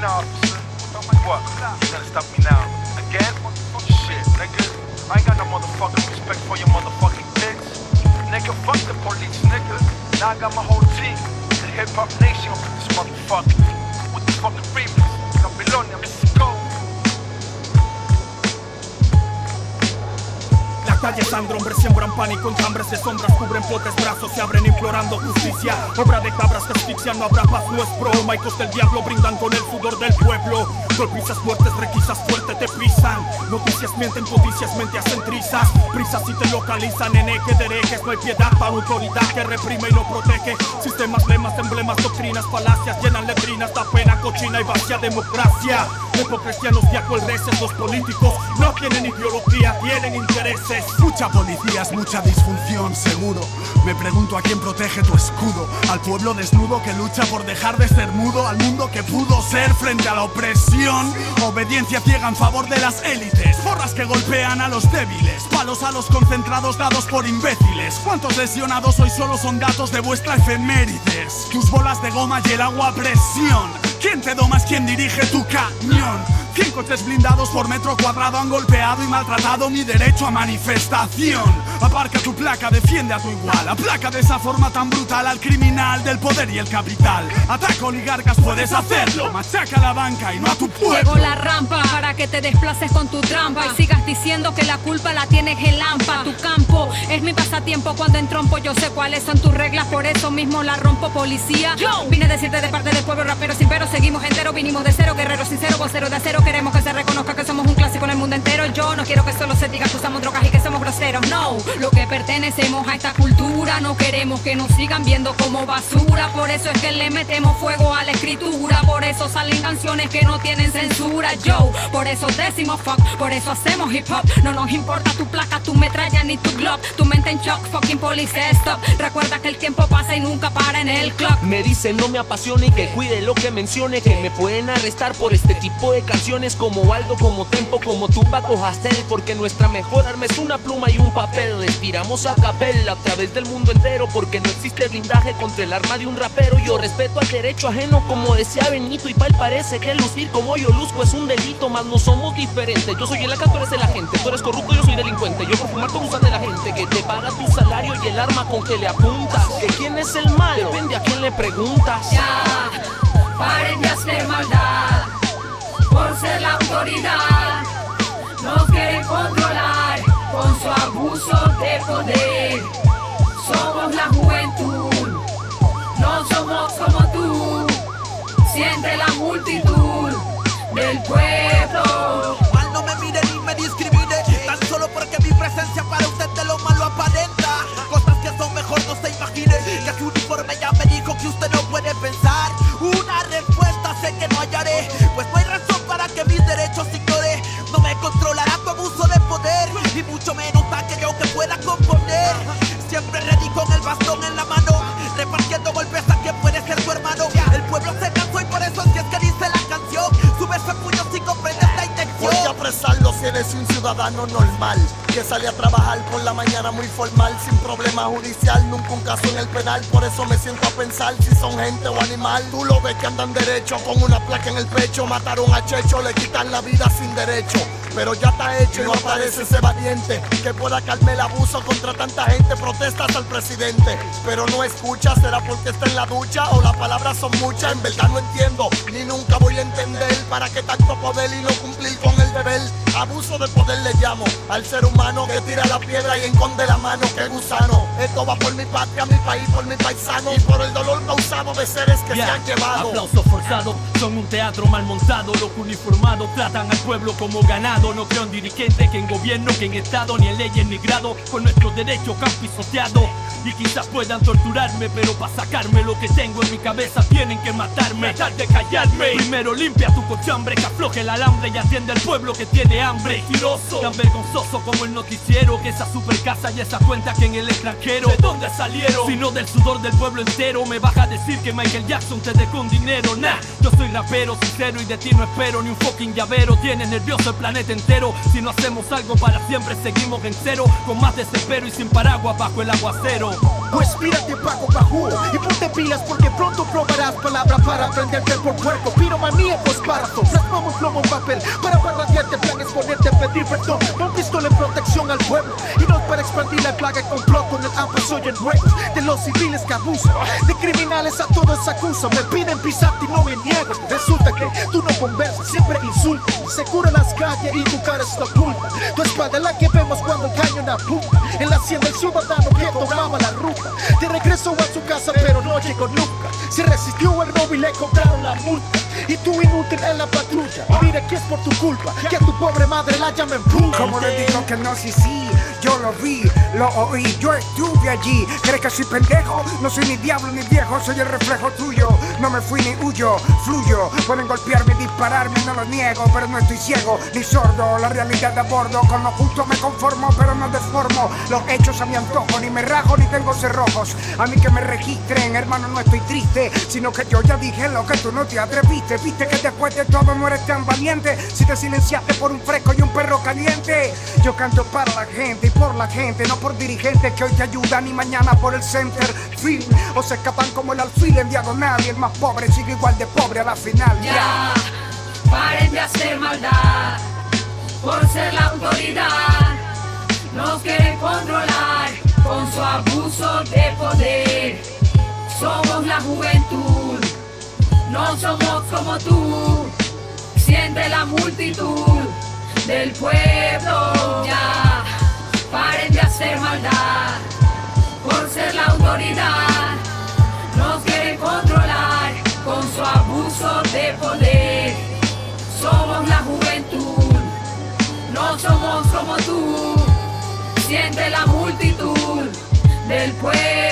now, officer. What? You gonna stop me now? Again? Shit, nigga. I ain't got no motherfucking respect for your motherfucking kids. Nigga, fuck the police, nigga. Now I got my whole team. The hip hop nation up this motherfucker. With the fucking remix. Calle sangre, hombres siembran pánico, enjambres de sombras cubren potes, brazos se abren implorando justicia. Obra de cabras que asfixian, no habrá paz, no es broma. Hijos del diablo brindan con el sudor del pueblo. Golpizas fuertes, requisas fuerte, te pisan. Noticias mienten, codicias, mente hacen trizas. Prisas si te localizan en eje de herejes. No hay piedad para autoridad que reprime y no protege. Sistemas, lemas, emblemas, doctrinas, falacias, llenan letrinas, da pena, cochina y vacía democracia. Hipocristianos el reces, los políticos no tienen ideología, tienen intereses. Mucha policías, mucha disfunción, seguro. Me pregunto a quién protege tu escudo. Al pueblo desnudo que lucha por dejar de ser mudo. Al mundo que pudo ser frente a la opresión. Obediencia ciega en favor de las élites. Forras que golpean a los débiles. Palos a los concentrados dados por imbéciles. ¿Cuántos lesionados hoy solo son datos de vuestra efemérides? Tus bolas de goma y el agua a presión. ¿Quién te domas? ¿Quién dirige tu cañón? Cien coches blindados por metro cuadrado han golpeado y maltratado mi derecho a manifestación. Aparca tu placa, defiende a tu igual. Aplaca de esa forma tan brutal al criminal del poder y el capital. Ataca oligarcas, puedes hacerlo. Machaca a la banca y no a tu pueblo. Llegó la rampa para que te desplaces con tu trampa y sigas diciendo que la culpa la tienes el lampa. Tu campo es mi pasatiempo cuando entrompo. Yo sé cuáles son tus reglas, por eso mismo la rompo, policía. Yo vine a decirte de parte del pueblo rapero sin pero, seguimos entero. Vinimos de cero, guerrero sincero, vocero de acero queremos que se reconozca que somos un clásico en el mundo entero. Yo no quiero que solo se diga que usamos drogas y que No, lo que pertenecemos a esta cultura. No queremos que nos sigan viendo como basura. Por eso es que le metemos fuego a la escritura. Por eso salen canciones que no tienen censura. Yo, por eso decimos fuck. Por eso hacemos hip hop. No nos importa tu placa, tu metralla ni tu glock. Tu mente en shock, fucking police stop. Recuerda que el tiempo pasa y nunca para en el clock. Me dicen no me apasione y que cuide lo que mencione. Que me pueden arrestar por este tipo de canciones como Aldo, como Tempo, como Tupac o Hastel Porque nuestra mejor arma es una pluma y un papel Respiramos a capella a través del mundo entero Porque no existe blindaje contra el arma de un rapero. Yo respeto al derecho ajeno como decía Benito Y pal parece que lucir como yo luzco es un delito Más no somos diferentes. Yo soy el acá, tú eres el agente Tú eres corrupto, yo soy delincuente. Yo por fumar tú de la gente Que te paga tu salario y el arma con que le apuntas. Que quién es el malo, depende a quién le preguntas. Ya, paren de hacer maldad por ser la autoridad. Somos la juventud, no somos como tú. Siente la multitud del pueblo. Ciudadano normal que sale a trabajar por la mañana muy formal, sin problema judicial, nunca un caso en el penal. Por eso me siento a pensar si son gente o animal. Tú lo ves que andan derecho con una placa en el pecho, mataron a Checho, le quitan la vida sin derecho. Pero ya está hecho y no aparece ese valiente que pueda calmar el abuso contra tanta gente. Protestas al presidente, pero no escucha. ¿Será porque está en la ducha o las palabras son muchas? En verdad no entiendo, ni nunca voy a entender para qué tanto poder y no cumplir con el deber. Abuso de poder le llamo al ser humano que tira la piedra y enconde la mano. Que gusano, esto va por mi patria, mi país, por mi paisano y por el dolor causado de seres que se han llevado. Aplausos forzados, son un teatro mal montado. Los uniformados tratan al pueblo como ganado. No creo en dirigentes, que en gobierno, que en estado, ni en leyes ni grado. Con nuestros derechos que han. Y quizás puedan torturarme, pero para sacarme lo que tengo en mi cabeza tienen que matarme. Tratar de callarme. Primero limpia tu cochambre, que afloje el alambre y atiende al pueblo que tiene hambre. Tiroso, tan vergonzoso como el noticiero. Que esa super casa y esa cuenta que en el extranjero. ¿De dónde salieron? Sino del sudor del pueblo entero. Me baja a decir que Michael Jackson te dejó un dinero. Nah, yo soy rapero, sincero y de ti no espero ni un fucking llavero. Tiene nervioso el planeta entero. Si no hacemos algo para siempre, seguimos en cero. Con más desespero y sin paraguas bajo el aguacero. Pues mírate Paco Bajú y ponte pilas porque pronto probarás palabras para aprenderte por puerco. Piromanía, pues párrafo, plasmamos plomo en papel para parradiarte, plan es ponerte a pedir perdón. No pistola en protección al pueblo para expandir la plaga y complot con el AMPA soy el juego de los civiles que abusan, de criminales a todos acusan. Me piden pisarte y no me niego. Resulta que tú no conversas, siempre insultas. Se cura las calles y tu cara está oculta. Tu espalda es la que vemos cuando el cañón apunta. En la hacienda el ciudadano que tomaba la ruta. De regreso a su casa, pero no llegó nunca. Se resistió el robo y le cobraron la multa. Y tú inútil en la patrulla. Mira que es por tu culpa que a tu pobre madre la llamen puta. Como le digo que no, sí, sí, yo lo vi, lo oí, yo estuve allí. ¿Crees que soy pendejo? No soy ni diablo ni viejo, soy el reflejo tuyo. No me fui ni huyo, fluyo. Pueden golpearme, dispararme, no lo niego, pero no estoy ciego ni sordo. La realidad de a bordo, con lo justo me conformo, pero no deformo. Los hechos a mi antojo, ni me rajo ni tengo cerrojos. A mí que me registren, hermano, no estoy triste, sino que yo ya dije lo que tú no te atreviste. Viste que después de todo no eres tan valiente. Si te silenciaste por un fresco y un perro caliente, yo canto para la gente y por la gente, no por dirigentes que hoy te ayudan y mañana por el center field. O se escapan como el alfil en diagonal y el más pobre sigue igual de pobre a la final. Ya, paren de hacer maldad por ser la autoridad. Nos quieren controlar con su abuso de poder. Somos la juventud, no somos como tú. Siente la multitud del pueblo. Ya, paren de hacer maldad por ser la autoridad. Siente la multitud del pueblo.